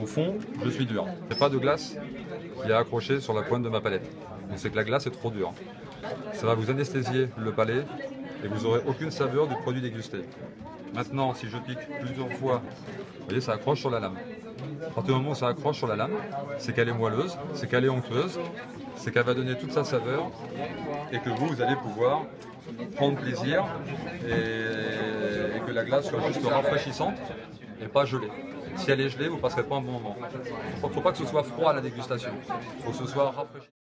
Au fond, je suis dur. A pas de glace qui est accrochée sur la pointe de ma palette. Donc c'est que la glace est trop dure. Ça va vous anesthésier le palais et vous n'aurez aucune saveur du produit dégusté. Maintenant, si je pique plusieurs fois, vous voyez, ça accroche sur la lame. À partir du moment où ça accroche sur la lame, c'est qu'elle est moelleuse, c'est qu'elle est onctueuse, c'est qu'elle va donner toute sa saveur et que vous, vous allez pouvoir prendre plaisir et que la glace soit juste rafraîchissante et pas gelée. Si elle est gelée, vous passerez pas un bon moment. Il faut pas que ce soit froid à la dégustation. Il faut que ce soit rafraîchissant.